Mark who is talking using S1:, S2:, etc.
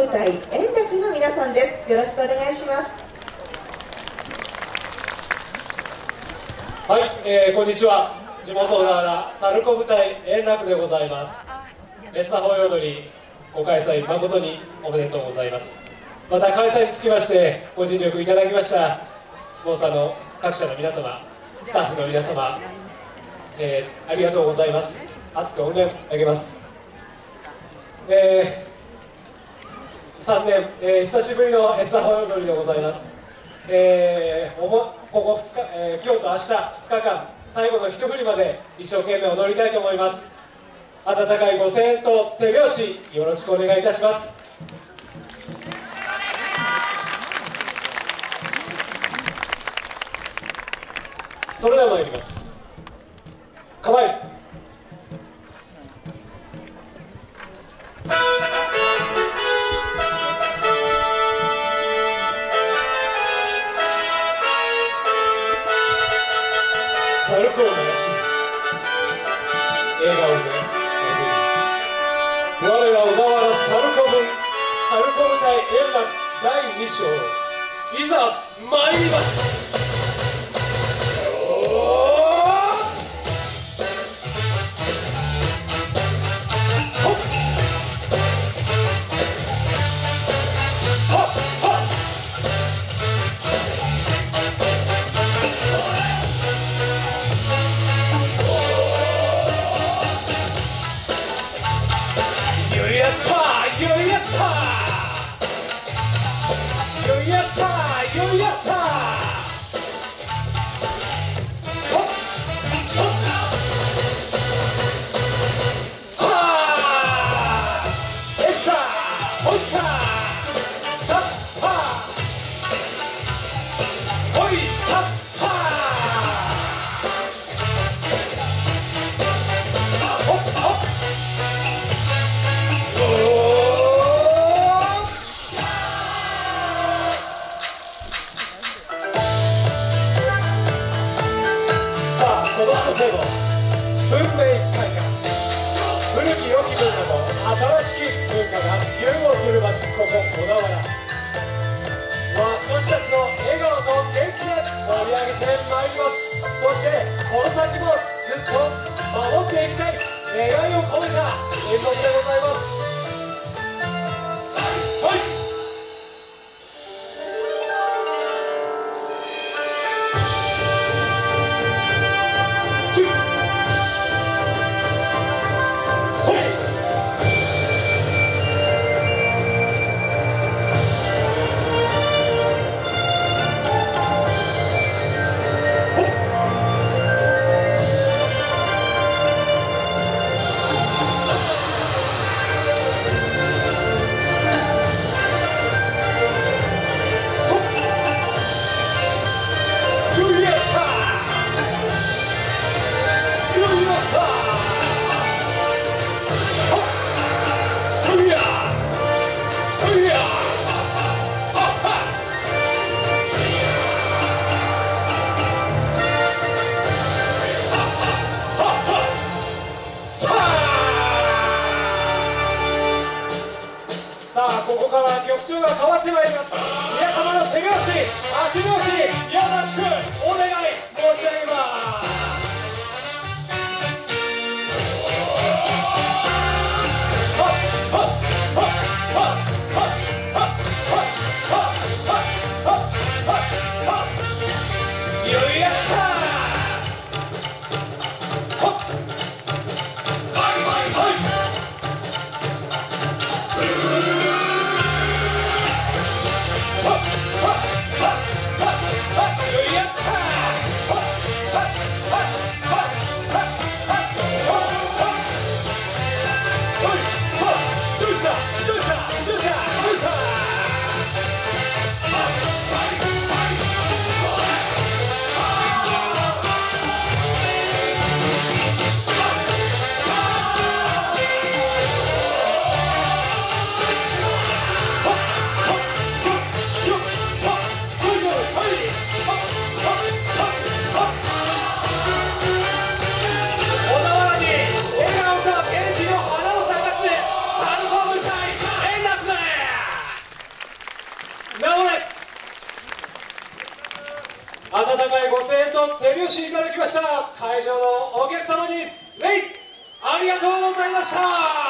S1: 部隊円楽の皆さんです。よろしくお願いします。
S2: はい、えー、こんにちは。地元小田原サルコ部隊円楽でございます。エッサホイ踊りご開催誠におめでとうございます。また開催につきましてご尽力いただきましたスポンサーの各社の皆様スタッフの皆様、えー、ありがとうございます。熱く御礼あげます。えー、3年、えー、久しぶりのエッサホイ踊りでございます。えー、おもここ2日、えー、今日と明日2日間最後の一振りまで一生懸命踊りたいと思います。温かいご声援と手拍子よろしくお願いいたします。それでは参ります。笑顔で。我ら小田原サルコ分。サルコ部隊円楽第2章。いざ参ります。き良き文化と新しき文化が融合する街ここ小田原。私たちの笑顔と元気で盛り上げてまいります。そしてこの先もずっと守っていきたい願いを込めた演目でございます。ここから局長が変わってまいります。皆様の手拍子足拍子よろしくお願い申し上げます。温かいご声援と手拍子いただきました。会場のお客様に礼ありがとうございました。